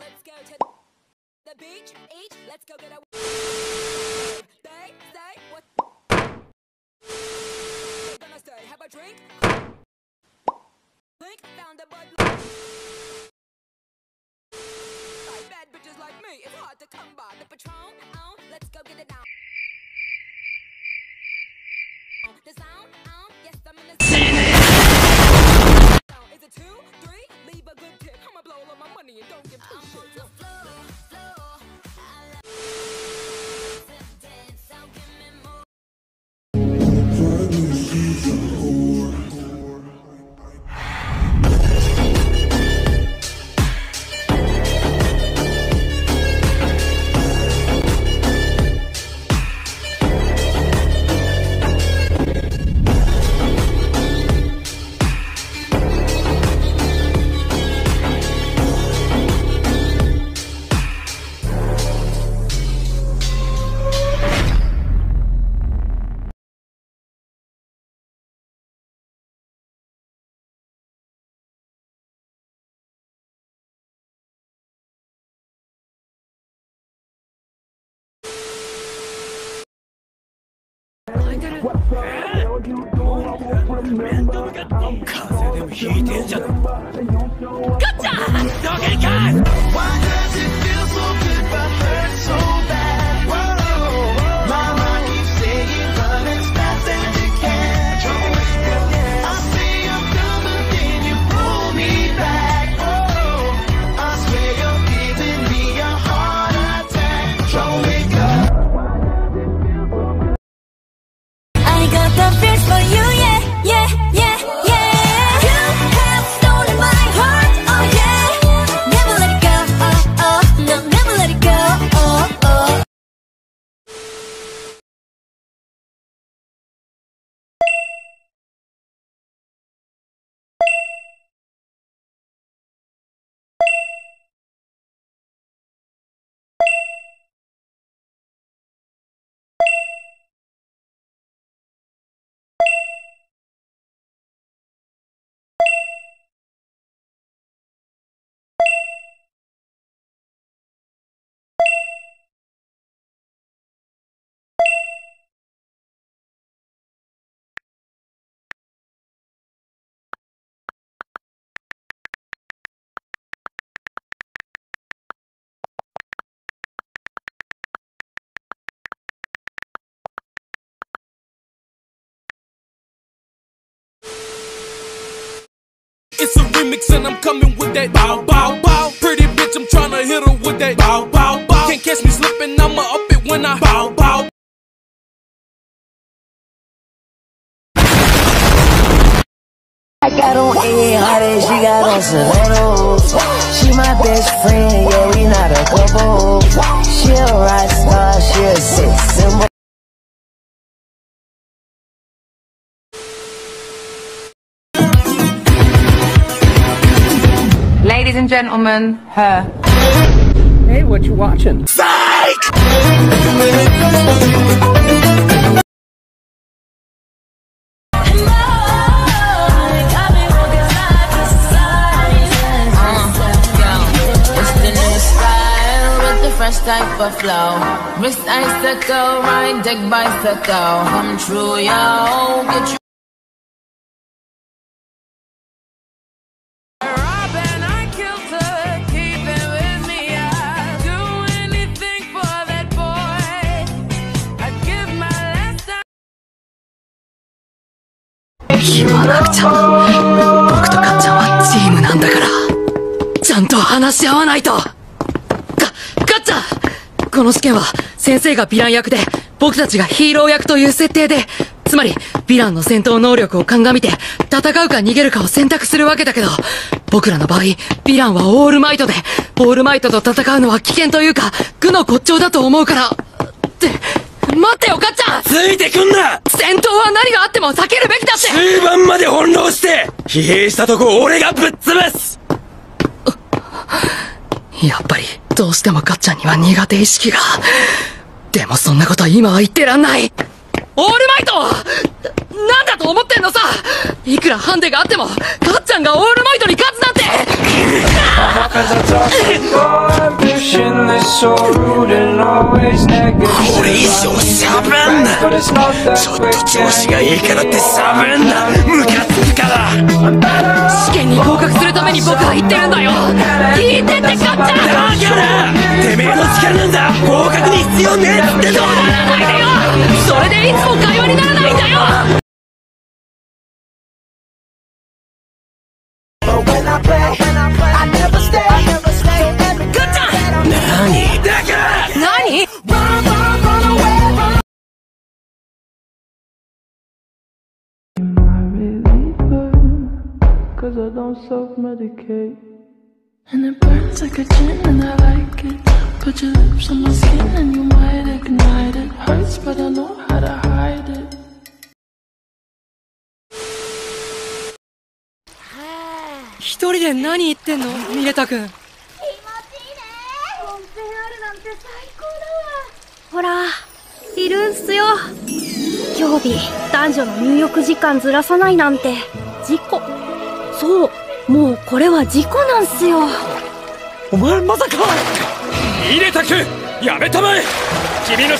Let's go to the beach. Each, let's go get a They say what? Gonna stay, have a drink. Link found a bud. Like bad bitches like me, it's hard to come by. The Patron, oh, let's go get it down. The sound, oh, yes, I'm in the sound. Is it two, three? 你也都给不舍。What the hell you don't remember. I'm calling you Gotcha! Donkey Kong! Why does it feel It's a remix and I'm coming with that bow bow bow. Pretty bitch, I'm tryna hit her with that bow bow bow. Can't catch me slipping, I'ma up it when I bow bow. I got on A hard she got on stilettos. She my best friend, yeah, we not a couple. Gentlemen, her. Hey, what you watching? It's the new style with the fresh type of flow. Wrist icicle, ride deck bicycle. Come true, yo. Get you. 言わなくちゃ僕とかっちゃんはチームなんだから。ちゃんと話し合わないと。かかっちゃん。この事件は先生がヴィラン役で僕たちがヒーロー役という設定でつまりヴィランの戦闘能力を鑑みて戦うか逃げるかを選択するわけだけど僕らの場合ヴィランはオールマイトでオールマイトと戦うのは危険というか愚の骨頂だと思うから。待ってよかっちゃん。ついてくんな。戦闘は何があっても避けるべきだって。中盤まで翻弄して疲弊したとこ俺がぶっ潰す。やっぱり、どうしてもかっちゃんには苦手意識が。でもそんなこと今は言ってらんない。オールマイトなんだと思ってんのさ！いくらハンデがあっても、かっちゃんがオールマイトに勝つなんて.これ以上喋んな。But it's not that ちょっと調子がいいからって喋んな。ムカつくから。試験に合格するために僕は言ってるんだよ。聞いてってかっちゃんだからてめえの力なんだ。合格に必要ねえってんだならないでよ！それでいつも会話にならないんだよから何 Run, run, run away, run Cause I don't self-medicate And it burns like a gin and I like it Put your lips on my skin and you might ignite it Hurts but I know how to hide it 一人で何言ってんのミレタ君気持ちいいね温泉あるなんて最高ほらいるんすよ。今日日男女の入浴時間ずらさないなんて事故。そうもうこれは事故なんすよ。お前まさか。入れたくやめたまえ。君の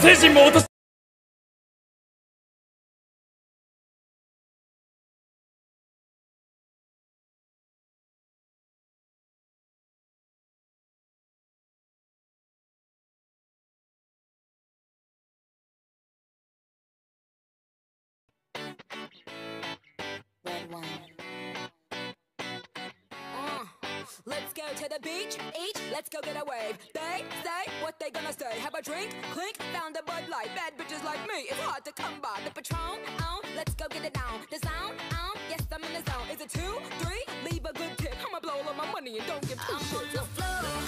精神も落とす。Wine. Uh, let's go to the beach, each, let's go get a wave. They say what they gonna say. Have a drink, clink, found a Bud Light. Bad bitches like me, it's hard to come by. The Patron, on, let's go get it down. The sound, on, yes I'm in the zone. Is it two, three? Leave a good tip. I'ma blow all of my money and don't give two shits.